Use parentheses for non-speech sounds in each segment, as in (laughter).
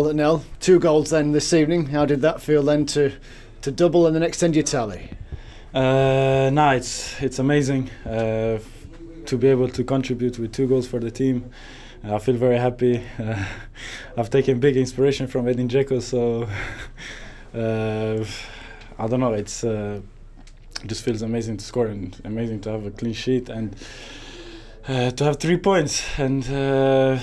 Nell, two goals then this evening. How did that feel then to to double and then extend your tally? Uh, nah, it's it's amazing uh, to be able to contribute with two goals for the team. I feel very happy. Uh, I've taken big inspiration from Edin Dzeko, so (laughs) uh, I don't know. It's uh, it just feels amazing to score and amazing to have a clean sheet and uh, to have three points and.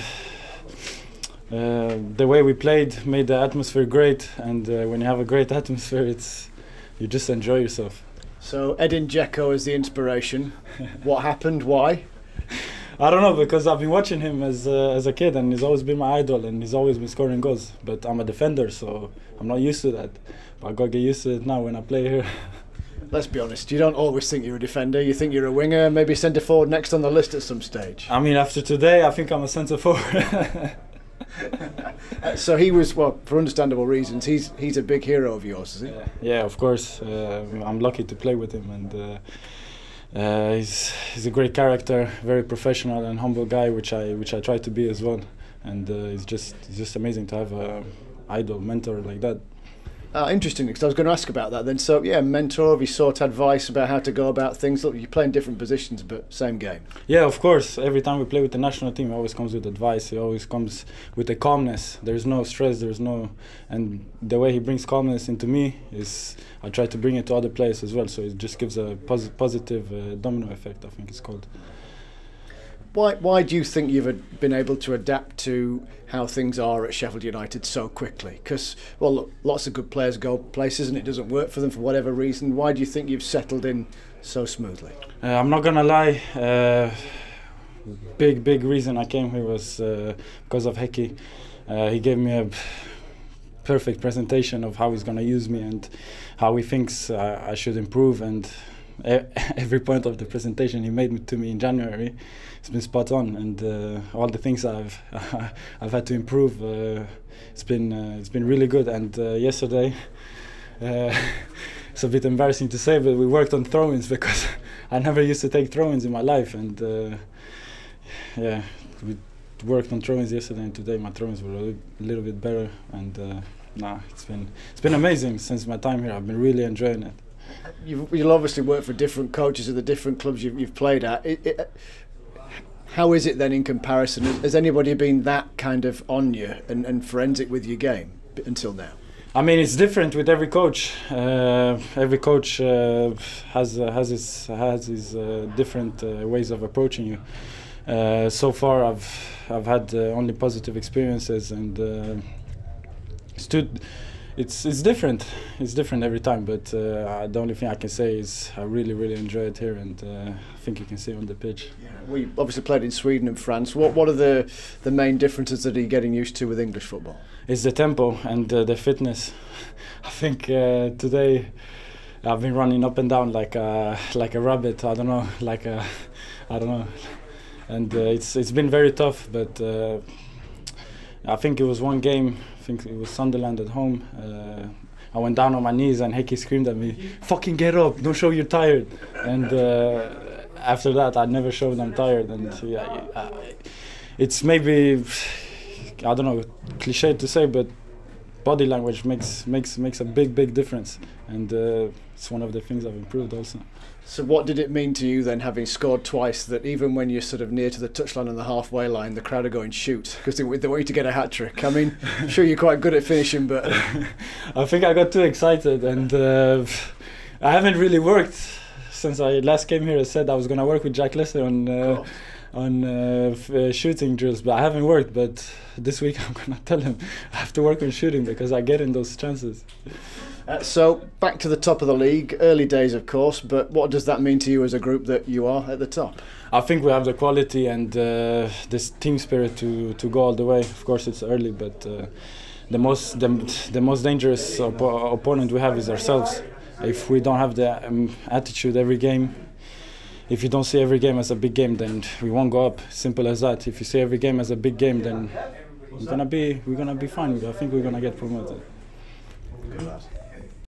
Uh, the way we played made the atmosphere great, and uh, when you have a great (laughs) atmosphere, it's you just enjoy yourself. So Edin Dzeko is the inspiration. what happened? Why? (laughs) I don't know because I've been watching him as uh, as a kid, and he's always been my idol, and he's always been scoring goals. But I'm a defender, so I'm not used to that. But I gotta get used to it now when I play here. (laughs) Let's be honest, you don't always think you're a defender. You think you're a winger, maybe centre forward next on the list at some stage. I mean, after today, I think I'm a centre forward. (laughs) so he was well for understandable reasons. He's he's a big hero of yours, is he? Yeah, yeah of course. Uh, I'm lucky to play with him, and uh, uh, he's he's a great character, very professional and humble guy, which I which I try to be as well. And uh, it's just it's just amazing to have a idol mentor like that. Uh, interesting, because I was going to ask about that then. So, yeah, mentor, have you sought advice about how to go about things? Look, you play in different positions, but same game. Yeah, of course. Every time we play with the national team, it always comes with advice. It always comes with a calmness. There's no stress, there's no. And the way he brings calmness into me is I try to bring it to other players as well. So it just gives a pos positive uh, domino effect, I think it's called. Why, why do you think you've been able to adapt to how things are at Sheffield United so quickly? Because, well, look, lots of good players go places and it doesn't work for them for whatever reason. Why do you think you've settled in so smoothly? Uh, I'm not going to lie. Uh, big, big reason I came here was uh, because of Hecky. Uh, he gave me a perfect presentation of how he's going to use me and how he thinks I should improve and (laughs) every point of the presentation he made to me in January it's been spot on and uh, all the things I've (laughs) I've had to improve uh, it's been uh, it's been really good. And uh, yesterday uh, (laughs) it's a bit embarrassing to say but we worked on throw-ins because I never used to take throw-ins in my life. And uh, yeah we worked on throw-ins yesterday and today my throw-ins were a little, bit better. And nah it's been it's been amazing since my time here. I've been really enjoying it you will obviously work for different coaches at the different clubs you've, you've played at. It, it, how is it then in comparison? Has anybody been that kind of on you and, and forensic with your game until now? I mean, it's different with every coach. Uh, every coach uh, has uh, has his has his uh, different uh, ways of approaching you. Uh, so far, I've I've had only positive experiences and stood it's it's different. It's different every time. But uh, the only thing I can say is I really really enjoy it here, and uh, I think you can see on the pitch. Yeah, we obviously played in Sweden and France. What what are the the main differences that you're getting used to with English football? It's the tempo and uh, the fitness. (laughs) I think uh, today. I've been running up and down like a like a rabbit. I don't know, like a, I don't know, and uh, it's it's been very tough. But uh, I think it was one game I think it was Sunderland at home. Uh, I went down on my knees and Hecky screamed at me, "Fucking get up! Don't show you're tired." And uh, after that, I never showed I'm tired. And yeah, it's maybe I don't know, cliche to say, but body language makes makes makes a big big difference, and uh, it's one of the things I've improved also. So, what did it mean to you then, having scored twice, that even when you're sort of near to the touchline and the halfway line, the crowd are going shoot because they, they want you to get a hat trick? I mean, I'm (laughs) sure you're quite good at finishing, but (laughs) I think I got too excited, and uh, I haven't really worked since I last came here. I said I was going to work with Jack Lester on. Uh, on uh, uh, shooting drills, but I haven't worked. But this week (laughs) I'm gonna tell him I have to work on shooting because I get in those chances. Uh, so back to the top of the league, early days, of course. But what does that mean to you as a group that you are at the top? I think we have the quality and uh, this team spirit to, to go all the way. Of course, it's early, but uh, the most the, the most dangerous op opponent we have is ourselves. If we don't have the um, attitude every game, if you don't see every game as a big game, then we won't go up. Simple as that. If you see every game as a big game, then we're gonna be we're gonna be fine. I think we're gonna get promoted.